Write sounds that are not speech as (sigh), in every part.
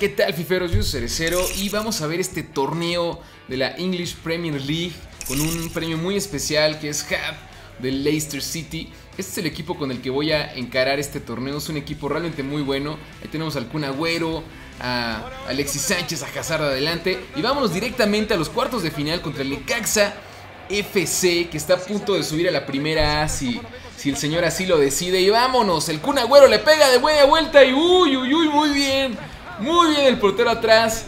¿qué tal fiferos? Yo soy Cerecero y vamos a ver este torneo de la English Premier League con un premio muy especial que es Hub del Leicester City. Este es el equipo con el que voy a encarar este torneo, es un equipo realmente muy bueno. Ahí tenemos al Kun Agüero, a Alexis Sánchez, a Hazard adelante y vámonos directamente a los cuartos de final contra el Necaxa FC que está a punto de subir a la primera A si, si el señor así lo decide. Y vámonos, el Kun Agüero le pega de buena vuelta y uy, uy, uy, muy bien. Muy bien el portero atrás.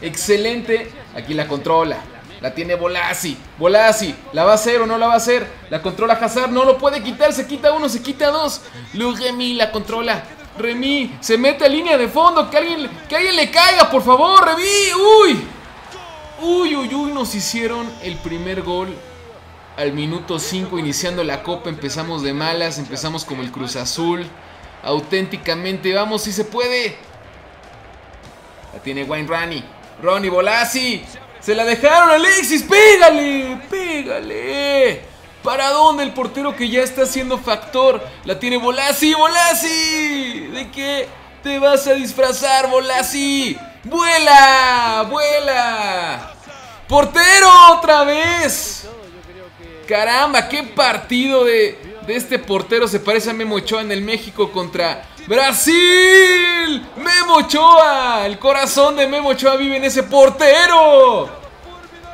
Excelente. Aquí la controla. La tiene Bolasi. Bolasi. ¿La va a hacer o no la va a hacer? La controla Hazard. No lo puede quitar. Se quita uno, se quita dos. Luz Remy la controla. Remy se mete a línea de fondo. Que alguien, que alguien le caiga, por favor. Remy. Uy. Uy, uy, uy. Nos hicieron el primer gol. Al minuto 5 iniciando la copa. Empezamos de malas. Empezamos como el Cruz Azul. Auténticamente. Vamos si se puede. La tiene Wayne Rani. Ronnie Bolasi. Se la dejaron Alexis. Pégale. Pégale. ¿Para dónde el portero que ya está haciendo factor? La tiene Bolasi. Bolasi. ¿De qué te vas a disfrazar, Bolasi? ¡Vuela! ¡Vuela! ¡Portero otra vez! Caramba, qué partido de, de este portero se parece a Memo Ochoa en el México contra Brasil. Memo Ochoa. El corazón de Memo Ochoa vive en ese portero.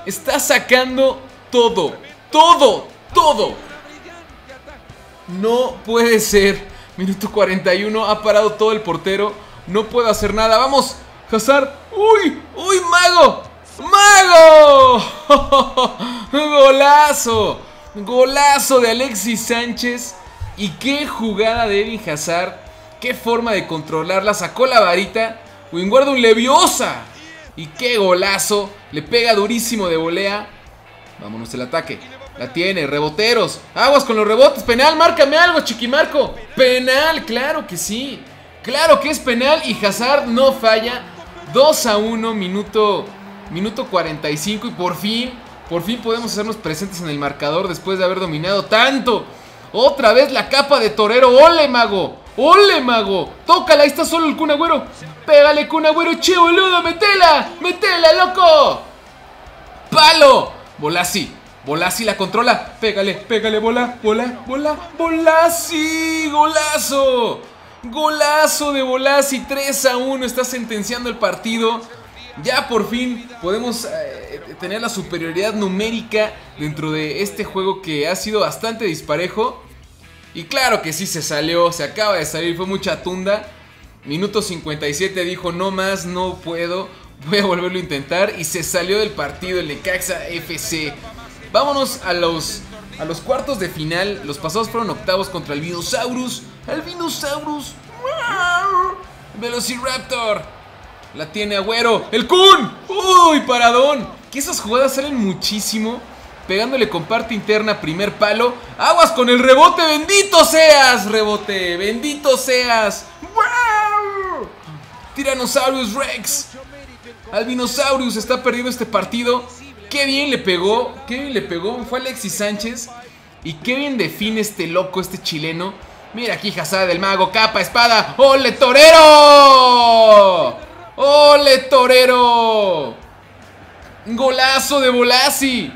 Está sacando todo. Todo. Todo. No puede ser. Minuto 41. Ha parado todo el portero. No puedo hacer nada. Vamos. Hazard. Uy. Uy, mago. ¡Mago! (laughs) ¡Golazo! Golazo de Alexis Sánchez. Y qué jugada de Edwin Hazard Qué forma de controlarla. Sacó la varita. un Leviosa. Y qué golazo. Le pega durísimo de volea. Vámonos el ataque. La tiene, reboteros. Aguas con los rebotes. Penal, márcame algo, chiquimarco. Penal, claro que sí. Claro que es penal y Hazard no falla. 2 a 1, minuto, minuto 45 y por fin, por fin podemos hacernos presentes en el marcador después de haber dominado tanto. Otra vez la capa de torero. ¡Ole, mago! ¡Ole, mago! ¡Tócala! Ahí está solo el Kun Agüero. ¡Pégale, Kun Agüero! ¡Che, boludo! ¡Metela! ¡Metela, loco! ¡Palo! Bolasi. Bolasi la controla. Pégale, pégale, bola, bola, bola. Bolasi. Golazo. Golazo de Bolasi. 3 a 1. Está sentenciando el partido. Ya por fin podemos eh, tener la superioridad numérica dentro de este juego que ha sido bastante disparejo. Y claro que sí se salió, se acaba de salir, fue mucha tunda. Minuto 57 dijo, no más, no puedo, voy a volverlo a intentar. Y se salió del partido el Necaxa FC. Vámonos a los, a los cuartos de final. Los pasados fueron octavos contra el Vinosaurus. Vinosaurus Velociraptor. La tiene Agüero. ¡El Kun! ¡Uy, paradón! Que esas jugadas salen muchísimo pegándole con parte interna, primer palo. Aguas con el rebote, bendito seas, rebote, bendito seas. ¡Wow! Rex. Albinosaurus está perdiendo este partido. Qué bien le pegó, qué bien le pegó. Fue Alexis Sánchez. Y qué bien define este loco, este chileno. Mira aquí Hazard del mago, capa, espada. ¡Ole, torero! ¡Ole, torero! Golazo de Bolasi.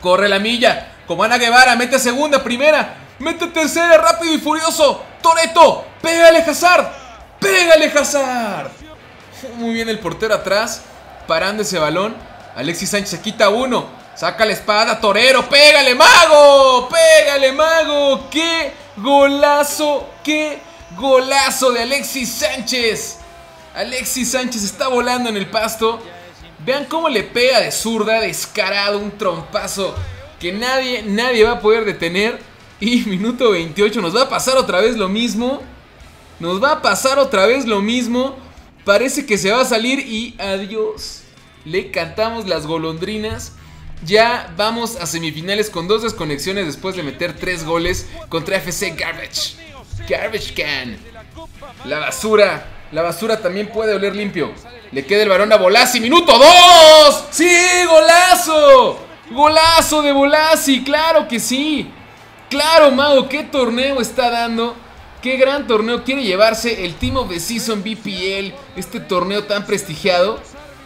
Corre la milla. Comana Guevara, mete segunda, primera. Mete tercera, rápido y furioso. Toreto, pégale Hazard. Pégale Hazard. Muy bien el portero atrás. Parando ese balón. Alexis Sánchez se quita uno. Saca la espada, Torero. Pégale, mago. Pégale, mago. Qué golazo. Qué golazo de Alexis Sánchez. Alexis Sánchez está volando en el pasto. Vean cómo le pega de zurda, descarado, un trompazo que nadie, nadie va a poder detener. Y (laughs) minuto 28, nos va a pasar otra vez lo mismo. Nos va a pasar otra vez lo mismo. Parece que se va a salir y adiós. Le cantamos las golondrinas. Ya vamos a semifinales con dos desconexiones después de meter tres goles contra FC Garbage. Garbage Can. La basura. La basura también puede oler limpio. Le queda el varón a Bolasi. ¡Minuto 2! ¡Sí! ¡Golazo! ¡Golazo de Bolasi! ¡Claro que sí! ¡Claro, Mago! ¿Qué torneo está dando? Qué gran torneo quiere llevarse el Team of the Season BPL, este torneo tan prestigiado.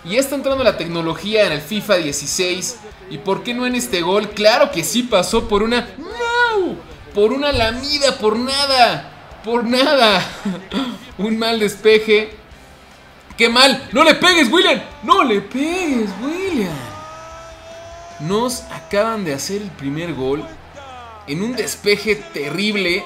Y está entrando la tecnología en el FIFA 16. ¿Y por qué no en este gol? Claro que sí pasó por una... ¡No! Por una lamida, por nada. Por nada. (laughs) Un mal despeje. ¡Qué mal! ¡No le pegues, William! ¡No le pegues, William! Nos acaban de hacer el primer gol en un despeje terrible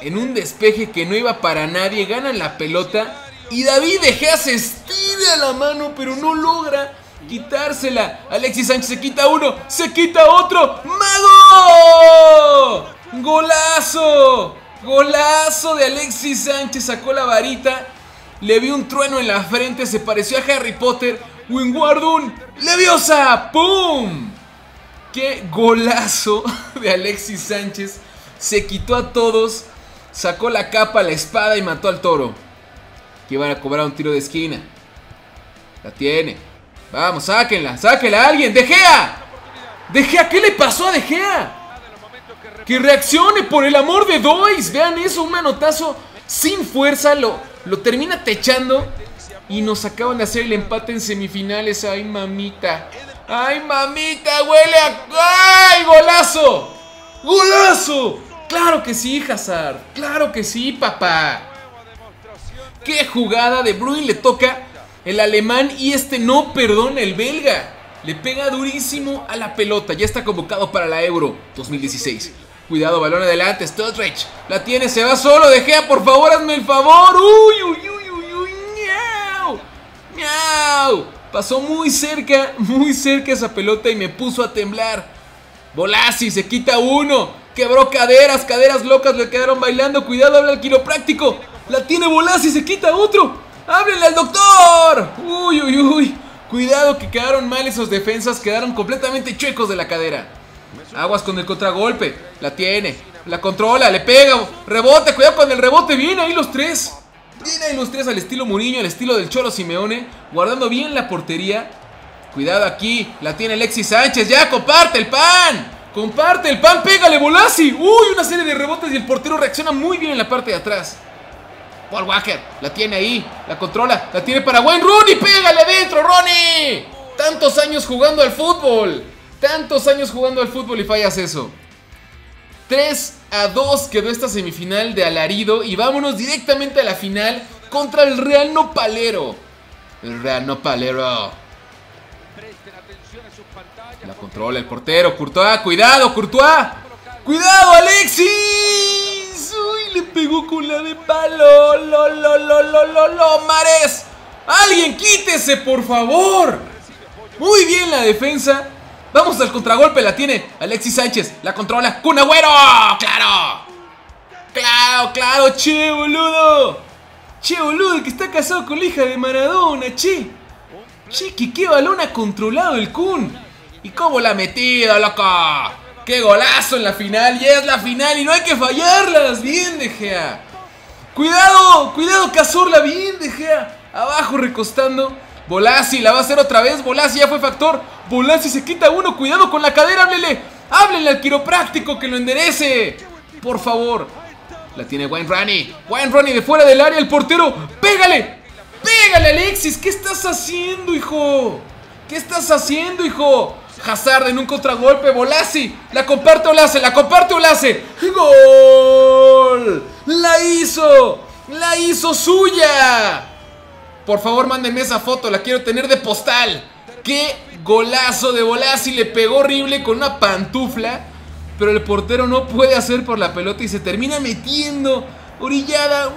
en un despeje que no iba para nadie, ganan la pelota y David De Gea se estira la mano pero no logra quitársela. Alexis Sánchez se quita uno, se quita otro. ¡Mago! ¡Golazo! Golazo de Alexis Sánchez, sacó la varita, le vio un trueno en la frente, se pareció a Harry Potter. Winguardun, Leviosa, ¡pum! ¡Qué golazo (laughs) de Alexis Sánchez! Se quitó a todos sacó la capa, la espada y mató al toro. Que iban a cobrar un tiro de esquina. La tiene. Vamos, sáquenla, sáquenla a alguien. ¡De Gea! ¡De Gea! ¿Qué le pasó a De Gea? Que reaccione por el amor de Dois. Vean eso, un manotazo sin fuerza. Lo, lo termina techando. Y nos acaban de hacer el empate en semifinales. ¡Ay, mamita! ¡Ay, mamita! ¡Huele a... ¡Ay, golazo! ¡Golazo! Claro que sí, Hazard. Claro que sí, papá. Qué jugada de Bruin le toca el alemán y este no perdona el belga. Le pega durísimo a la pelota. Ya está convocado para la Euro 2016. Cuidado, balón adelante. Stuttrich. La tiene, se va solo. Dejea, por favor, hazme el favor. Uy, uy, uy, uy, uy. Miau. Miau. Pasó muy cerca, muy cerca esa pelota y me puso a temblar. Bolasi se quita uno. Quebró caderas, caderas locas le quedaron bailando. Cuidado, habla al quiropráctico. La tiene y se quita otro. ¡Háblenle al doctor! Uy, uy, uy. Cuidado que quedaron mal esos defensas. Quedaron completamente chuecos de la cadera. Aguas con el contragolpe. La tiene. La controla, le pega. Rebote, cuidado con el rebote. Bien ahí los tres. Bien ahí los tres al estilo Muriño, al estilo del Cholo Simeone. Guardando bien la portería. Cuidado aquí. La tiene Alexis Sánchez. Ya, comparte el pan. Comparte el pan, pégale, Bolasi. Uy, una serie de rebotes y el portero reacciona muy bien en la parte de atrás. Paul Walker, la tiene ahí, la controla, la tiene para Wayne Rooney, pégale adentro, Ronnie. Tantos años jugando al fútbol. Tantos años jugando al fútbol y fallas eso. 3 a 2 quedó esta semifinal de alarido y vámonos directamente a la final contra el Real Nopalero. El Real Nopalero. La controla el portero. Courtois, cuidado, Courtois. ¡Cuidado, Alexis! ¡Uy! Le pegó con la de palo. ¡Lo, lo, lo, lo, lo, lo! ¡Mares! ¡Alguien quítese, por favor! Muy bien la defensa. Vamos al contragolpe, la tiene Alexis Sánchez. La controla. ¡Kun Agüero! ¡Claro! ¡Claro, claro! ¡Che, boludo! Che, boludo, que está casado con la hija de Maradona, che. Che, que qué balón ha controlado el Kun. ¿Y cómo la ha metido, loco? ¡Qué golazo en la final! ¡Ya es la final y no hay que fallarlas! ¡Bien, De Gea! ¡Cuidado! ¡Cuidado, Cazorla! ¡Bien, De Gea! Abajo recostando. Bolasi la va a hacer otra vez. Bolasi ya fue factor. Bolasi se quita uno. ¡Cuidado con la cadera! ¡Háblele! ¡Háblele al quiropráctico que lo enderece! Por favor. La tiene Wayne Ronnie. Wayne Ronnie de fuera del área. El portero. ¡Pégale! ¡Pégale, Alexis! ¿Qué estás haciendo, hijo? ¿Qué estás haciendo, hijo? Hazard en un contragolpe, Bolasi. La comparte Olase, la comparte Olase. ¡Gol! ¡La hizo! ¡La hizo suya! Por favor, mándenme esa foto, la quiero tener de postal. ¡Qué golazo de Bolasi! Le pegó horrible con una pantufla. Pero el portero no puede hacer por la pelota y se termina metiendo orillada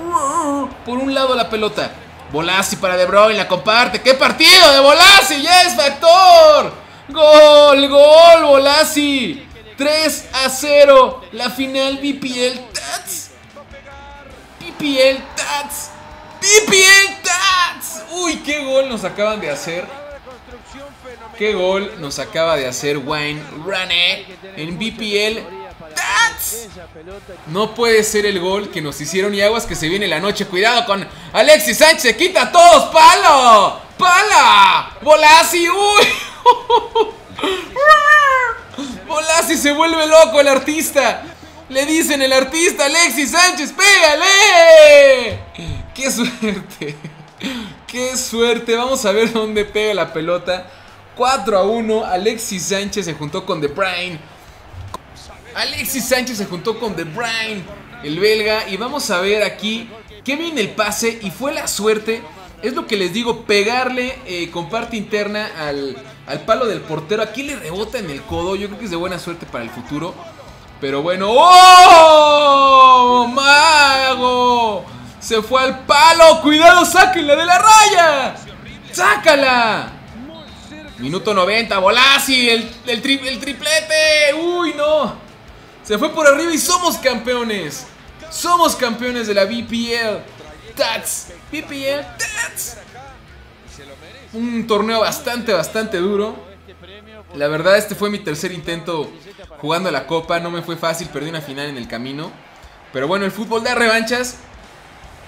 por un lado la pelota. Bolasi para De Bruyne, la comparte. ¡Qué partido de Bolasi! ¡Ya es factor! ¡Gol! ¡Gol! Bolasi. 3 a 0. La final BPL Tats. BPL Tats. BPL Tats. Uy, qué gol nos acaban de hacer. Qué gol nos acaba de hacer Wayne Rane en BPL Tats. No puede ser el gol que nos hicieron y aguas que se viene la noche. Cuidado con Alexis Sánchez. Quita todos. ¡Palo! ¡Pala! ¡Bolasi! ¡Uy! (laughs) Volasi se vuelve loco el artista. Le dicen el artista Alexis Sánchez, pégale. ¡Qué suerte! ¡Qué suerte! Vamos a ver dónde pega la pelota. 4 a 1. Alexis Sánchez se juntó con De Bruyne. Alexis Sánchez se juntó con De Bruyne, el belga. Y vamos a ver aquí que viene el pase. Y fue la suerte. Es lo que les digo, pegarle eh, con parte interna al, al palo del portero. Aquí le rebota en el codo. Yo creo que es de buena suerte para el futuro. Pero bueno. ¡Oh! ¡Mago! Se fue al palo. Cuidado, sáquenla de la raya. ¡Sácala! Minuto 90. Bolasi. El, triplete. Uy, no. Se fue por arriba y somos campeones. Somos campeones de la BPL. Tats. BPL. Tats. Un torneo bastante, bastante duro. La verdad, este fue mi tercer intento jugando la copa. No me fue fácil, perdí una final en el camino. Pero bueno, el fútbol da revanchas.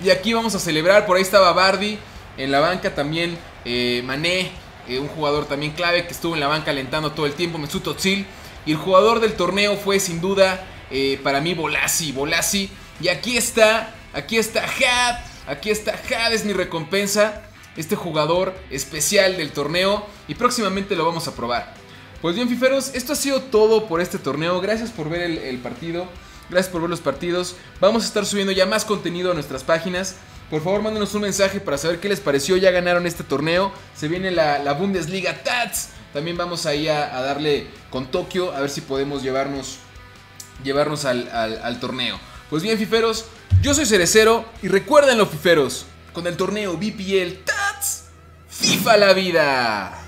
Y aquí vamos a celebrar. Por ahí estaba Bardi. En la banca también eh, Mané, eh, un jugador también clave que estuvo en la banca alentando todo el tiempo. Mesut Özil. Y el jugador del torneo fue sin duda eh, para mí Bolasi. Bolasi. Y aquí está, aquí está Had. Aquí está Had, es mi recompensa. Este jugador especial del torneo. Y próximamente lo vamos a probar. Pues bien, fiferos, esto ha sido todo por este torneo. Gracias por ver el, partido. Gracias por ver los partidos. Vamos a estar subiendo ya más contenido a nuestras páginas. Por favor, mándenos un mensaje para saber qué les pareció. Ya ganaron este torneo. Se viene la, Bundesliga Tats. También vamos ahí a, a, darle con Tokio. A ver si podemos llevarnos, llevarnos al, al torneo. Pues bien, fiferos, yo soy Cerecero. Y recuérdenlo, fiferos. Con el torneo BPL Tats. FIFA la vida.